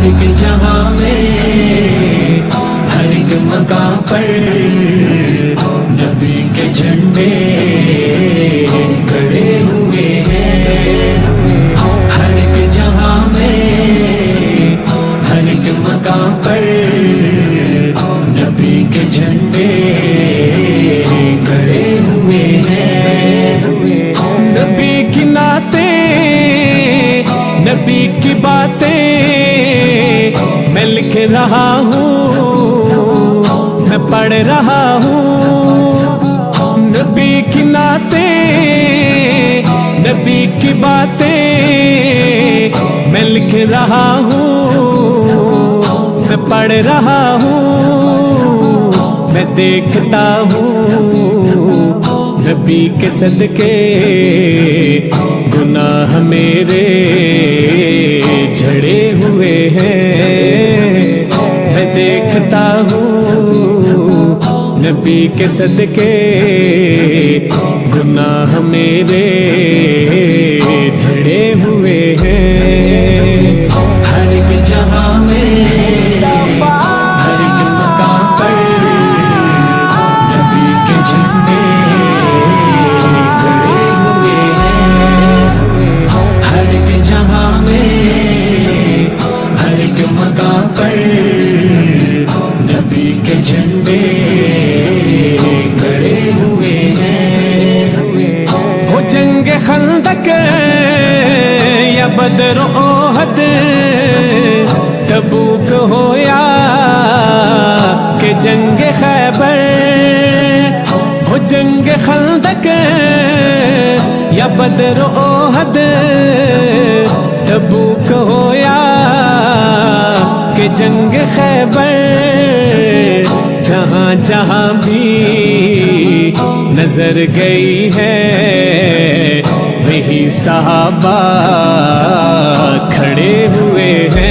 हर एक जहाँ में हर एक मकाम पर नबी के झंडे खड़े हुए हैं। हर एक जहाँ में हर एक मकाम पर नबी के झंडे खड़े हुए हैं। नबी की नाते, नबी की बातें मैं लिख रहा हूँ, मैं पढ़ रहा हूँ। नबी की नाते, नबी की बातें मैं लिख रहा हूँ, मैं पढ़ रहा हूँ। मैं देखता हूँ नबी के सदके, गुनाह मेरे। देखता हूँ। नबी के सदके, गुनाह मेरे झड़े हुए हैं। हर एक जहाँ में, हर एक मकाम पर नबी के झंडे खड़े हुए हैं। हर एक जहाँ में, हर एक मकाम पर खंदक या बदर ओहद, तबूक हो या के जंग खैबर हो जंग खंदक या बदर ओहद, तबूक हो या के जंग खैबर, जहाँ जहाँ भी नज़र गई है। वही सहाबा खड़े हुए हैं।